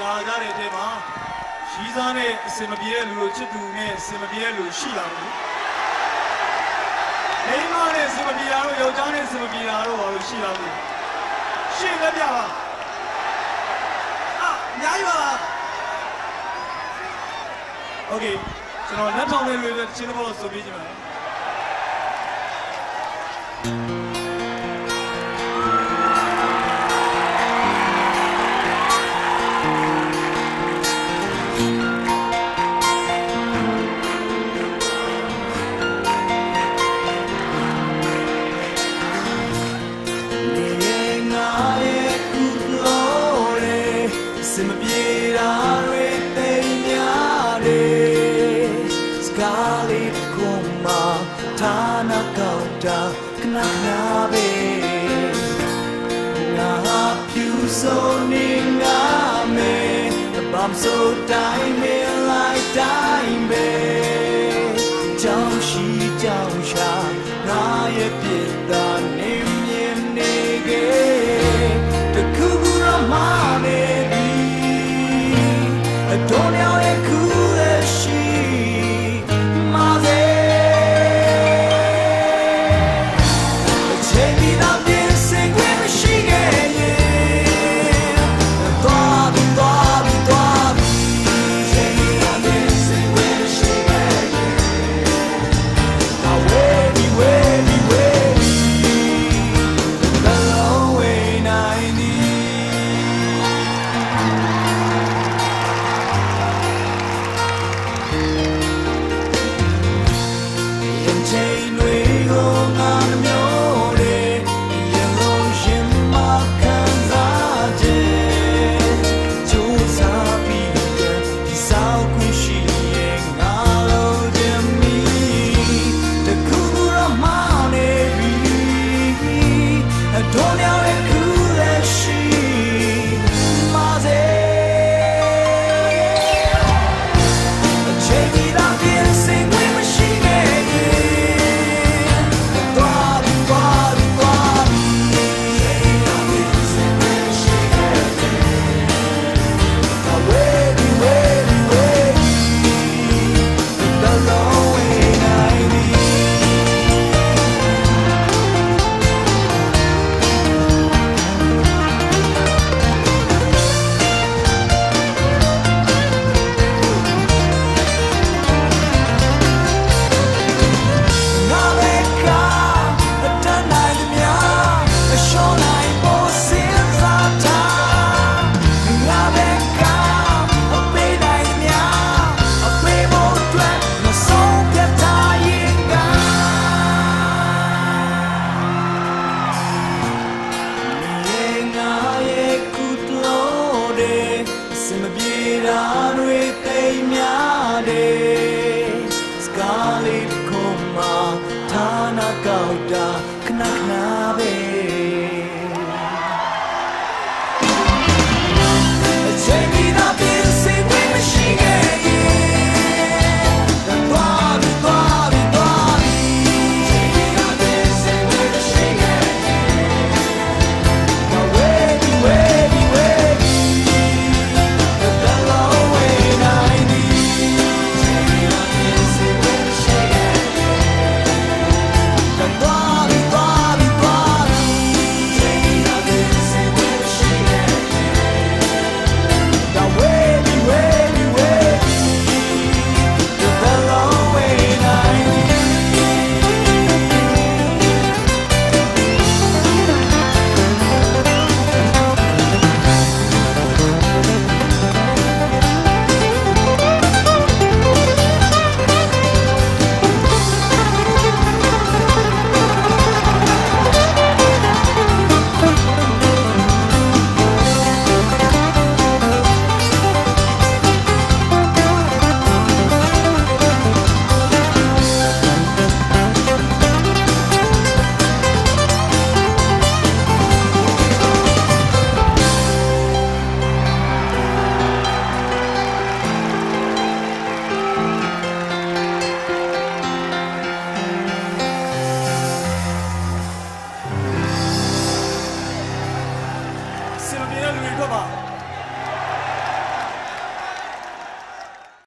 လာကြတဲ့အချိန်မှာရီးစားနဲ့အစင်မပြေတဲ့လူတို့ချစ်သူနဲ့အစင်မပြေတဲ့လူရှိလာတယ်မိန်းမနဲ့အစင်မပြေတာတို့ယောက်ျားနဲ့အစင်မပြေတာတို့ဘာလို့ရှိလာလဲရှင်းလည်းပြပါအာအများကြီးပါလားโอเคကျွန်တော်လက်ထောင်လေးတွေချင်းတစ်ပုတ်ဆိုပြကြပါမယ် မပြေတာတွေသိများတယ်စကားလေးခုမှဌာနကောက်တာခဏခဏပဲငါဖြူဆိုနေငါမေဘာမဆိုတိုင်းမေလိုက်တိုင်းပဲကြောင်ရှိကြောင်ရှာငါရဲ့ အတော်